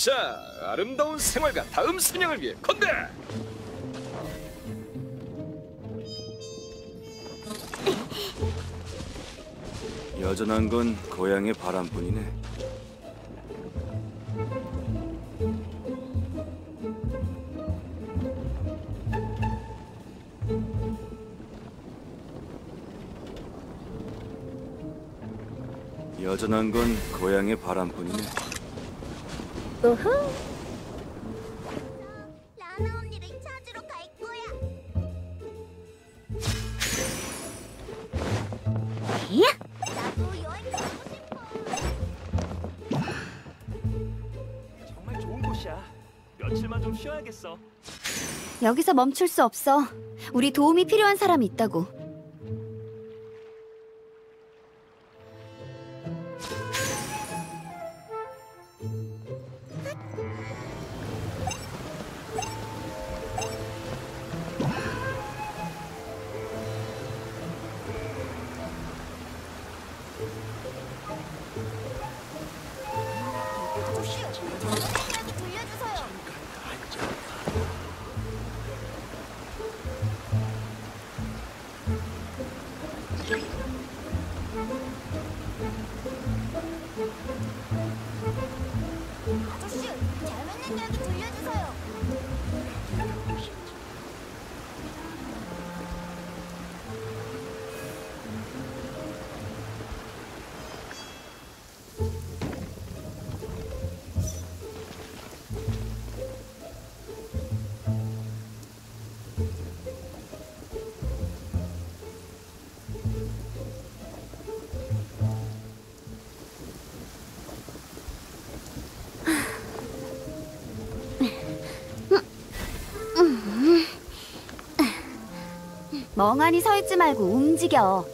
자, 아름다운 생활과 다음 사냥을 위해 건대! 여전한 건 고향의 바람뿐이네. 여전한 건 고향의 바람뿐이네. 우후. 라나 언니를 찾으러 갈 거야. 야! 나도 여행 가고 싶어. 정말 좋은 곳이야. 며칠만 좀 쉬어야겠어. 여기서 멈출 수 없어. 우리 도움이 필요한 사람이 있다고. 들려주세요. 멍하니 서 있지 말고 움직여.